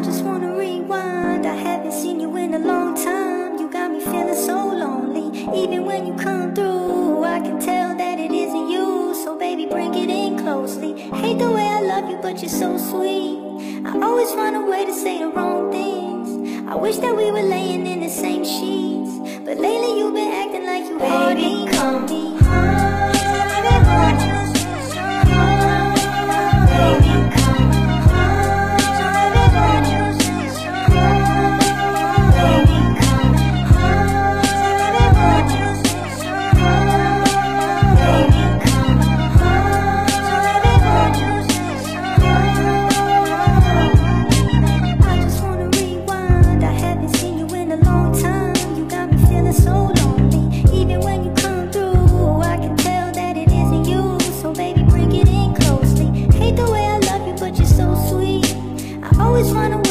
I just wanna rewind. I haven't seen you in a long time. You got me feeling so lonely. Even when you come through, I can tell that it isn't you. So baby, bring it in closely. Hate the way I love you, but you're so sweet. I always find a way to say the wrong things. I wish that we were laying in the same sheets. But lately you've been acting like you come me always find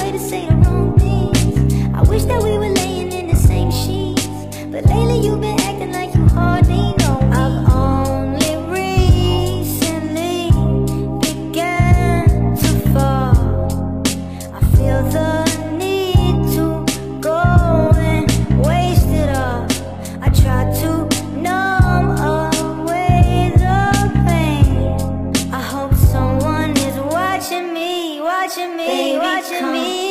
watching me, watching me.